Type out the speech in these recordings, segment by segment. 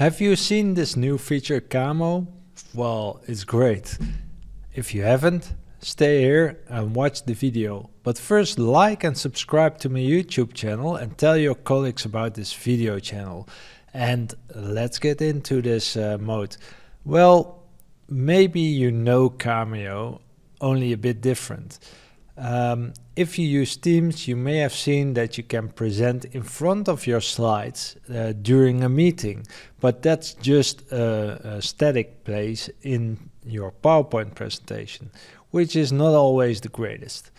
Have you seen this new feature Cameo? Well, it's great. If you haven't, stay here and watch the video. But first like and subscribe to my YouTube channel and tell your colleagues about this video channel. And let's get into this uh, mode. Well, maybe you know Cameo, only a bit different. Um, if you use Teams, you may have seen that you can present in front of your slides uh, during a meeting, but that's just a, a, static place in your PowerPoint presentation, which is not always the greatest.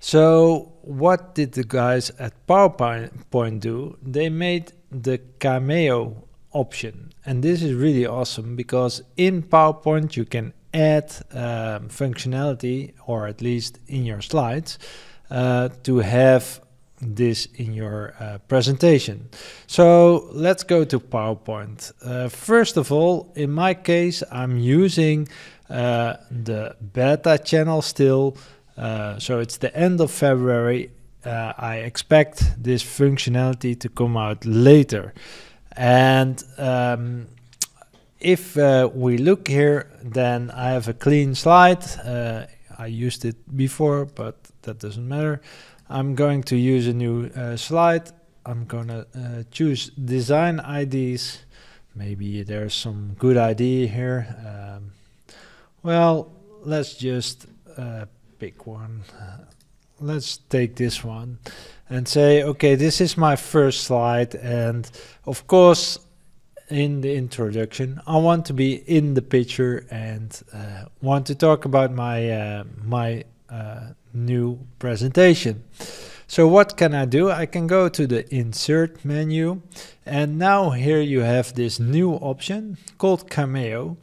So what did the guys at PowerPoint do? They made the Cameo option, and this is really awesome because in PowerPoint you can add um, functionality, or at least in your slides, uh, to have this in your uh, presentation. So let's go to PowerPoint. Uh, first of all, in my case, I'm using uh, the beta channel still. Uh, so it's the end of February. Uh, I expect this functionality to come out later. And um, if uh, we look here, then I have a clean slide. Uh, I used it before, but that doesn't matter. I'm going to use a new uh, slide. I'm gonna uh, choose design ideas. Maybe there's some good idea here. Um, well, let's just uh, pick one. let's take this one and say, okay, this is my first slide. And of course, in the introduction. I want to be in the picture and uh, want to talk about my uh, my uh, new presentation. So what can I do? I can go to the insert menu and now here you have this new option called Cameo.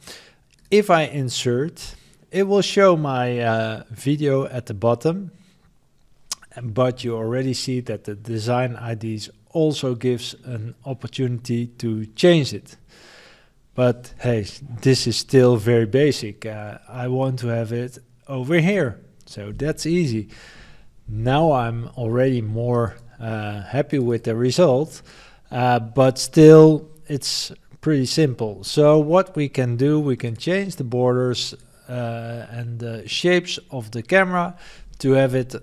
If I insert, it will show my uh, video at the bottom but you already see that the design ideas also gives an opportunity to change it. But hey, this is still very basic. Uh, I want to have it over here. So that's easy. Now I'm already more uh, happy with the result, uh, but still it's pretty simple. So what we can do, we can change the borders uh, and the shapes of the camera to have it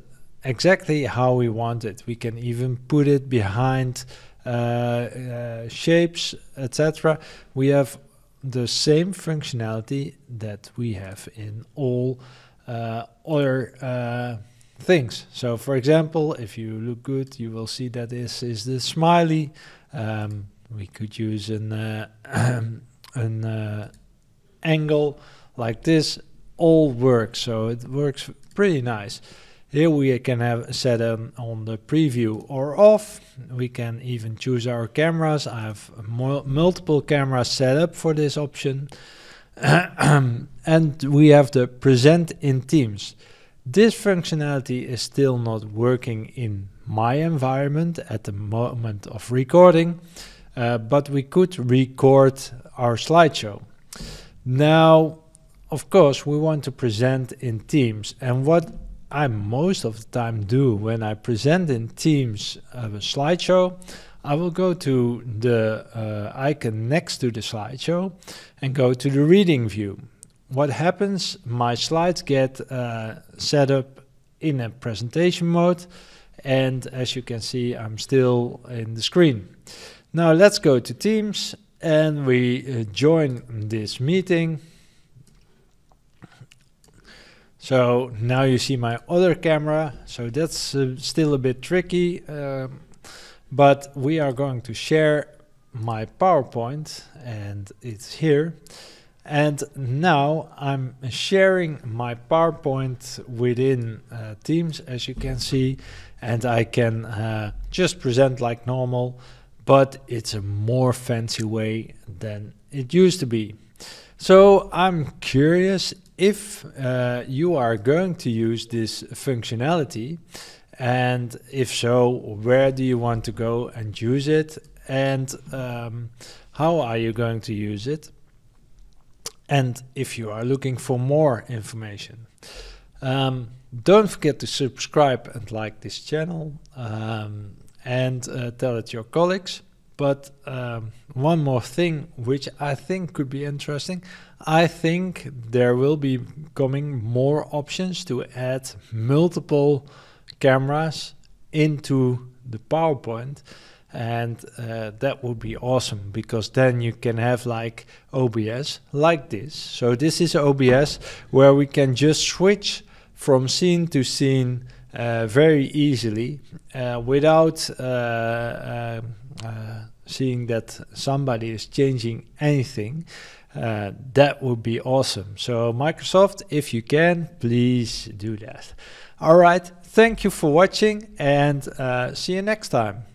exactly how we want it. We can even put it behind uh, uh, shapes, etc. We have the same functionality that we have in all uh, other uh, things. So for example, if you look good, you will see that this is the smiley. Um, we could use an, uh, an uh, angle like this, all works. So it works pretty nice. Here we can have set them on the preview or off. We can even choose our cameras. I have multiple cameras set up for this option. and we have the present in Teams. This functionality is still not working in my environment at the moment of recording, uh, but we could record our slideshow. Now, of course, we want to present in Teams. And what I most of the time do when I present in Teams a slideshow, I will go to the uh, icon next to the slideshow and go to the reading view. What happens, my slides get uh, set up in a presentation mode and as you can see I'm still in the screen. Now let's go to Teams and we uh, join this meeting so now you see my other camera. So that's uh, still a bit tricky, um, but we are going to share my PowerPoint and it's here. And now I'm sharing my PowerPoint within uh, Teams, as you can see, and I can uh, just present like normal, but it's a more fancy way than it used to be. So I'm curious if uh, you are going to use this functionality and if so where do you want to go and use it? And um, how are you going to use it? And if you are looking for more information um, don't forget to subscribe and like this channel um, and uh, tell it to your colleagues but um, one more thing which I think could be interesting. I think there will be coming more options to add multiple cameras into the PowerPoint and uh, that would be awesome because then you can have like OBS like this. So this is OBS where we can just switch from scene to scene uh, very easily uh, without uh, seeing that somebody is changing anything. uh, that would be awesome. So Microsoft, if you can, please do that. All right. Thank you for watching and uh, see you next time.